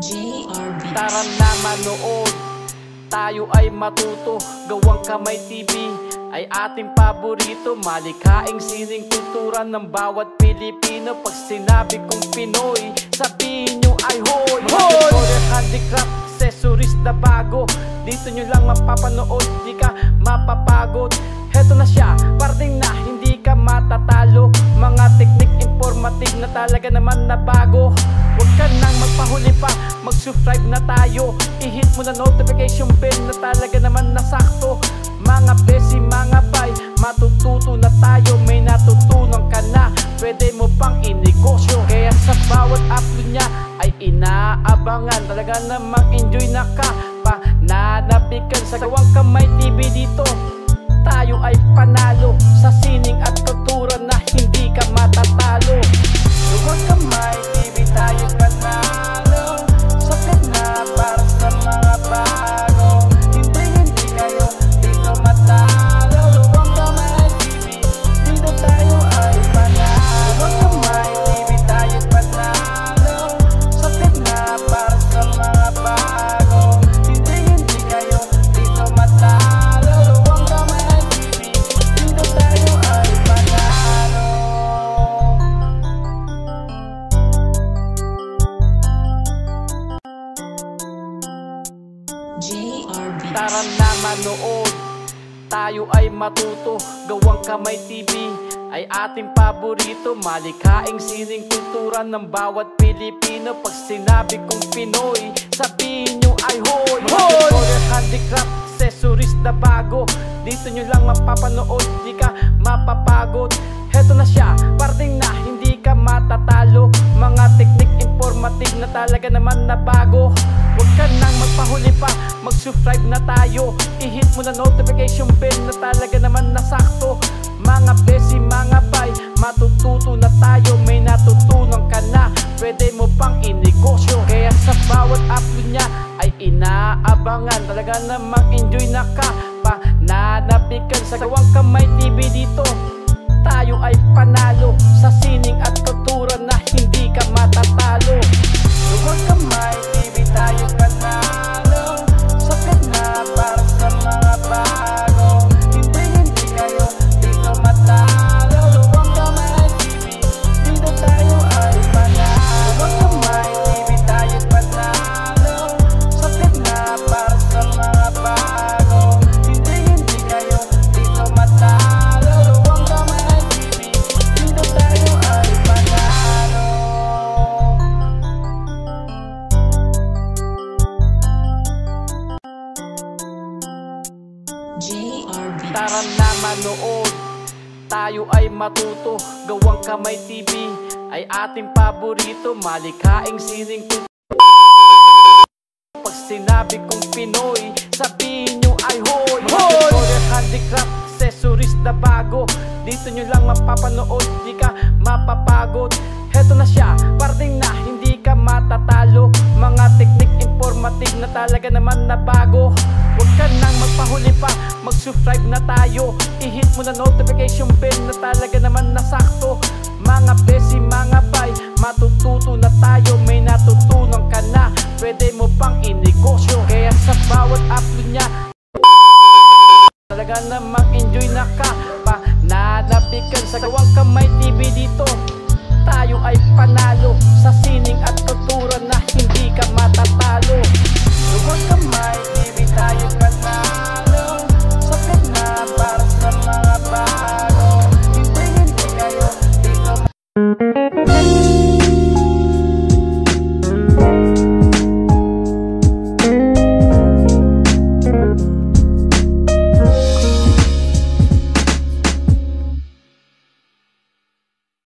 JRB. Tara na manood. Tayo ay matuto. Gawang kamay TV Ay ating paborito. Malikhaing sining kultura Ng bawat Pilipino. Pag sinabi kong Pinoy Sabihin nyo ay hoy. Hoy! Mga handicraft Accessories na bago. Dito nyo lang mapapanood Di ka mapapagod. Heto na siya Parating na Hindi ka matatalo. Mga teknik informative Na talaga naman na bago Magpahuli pa Mag-subscribe na tayo. I-hit mo na notification bell Na talaga naman nasakto. Mga besi, mga bay Matututo na tayo. May natutunan ka na Pwede mo pang inegosyo. Kaya sa bawat upload niya Ay inaabangan. Talaga namang enjoy na ka Pananabikan Sa gawang kamay TV dito tayo ay panalo. Sa sining at kultura na hindi ka matatalo JRB. Tara na manood. Tayo ay matuto. Gawang kamay TV Ay ating paborito. Malikhaing sining kultura Ng bawat Pilipino. Pag sinabi kong Pinoy Sabihin nyo ay hoy. Hoy! Mga handicraft Accessories na bago. Dito nyo lang mapapanood. Di ka Mag-subscribe na tayo. I-hit mo na notification bell Na talaga naman nasakto. Mga besi, mga bay Matututo na tayo. May natutunan ka na. Pwede mo pang inegosyo. Kaya sa bawat upload niya Ay inaabangan. Talaga namang enjoy na ka JRB. Tara na manood. Tayo ay matuto. Gawang kamay TV Ay ating paborito Malikhaing sining Pag sinabi kong Pinoy Sabihin nyo ay hoy. Hoy! Handicraft Accessories na bago. Dito nyo lang mapapanood Di ka mapapagod. Heto na siya talaga naman na bago. Huwag ka nang magpahuli pa Mag-subscribe na tayo. I-hit mo na notification bell Na talaga naman nasakto Mga besi, mga bay Matututo na tayo. May natutunan ka na Pwede mo pang inegosyo. Kaya sa bawat upload niya Talaga namang enjoy na ka. Pananabikan sa gawang kamay TV dito. Tayo ay panalo mga bago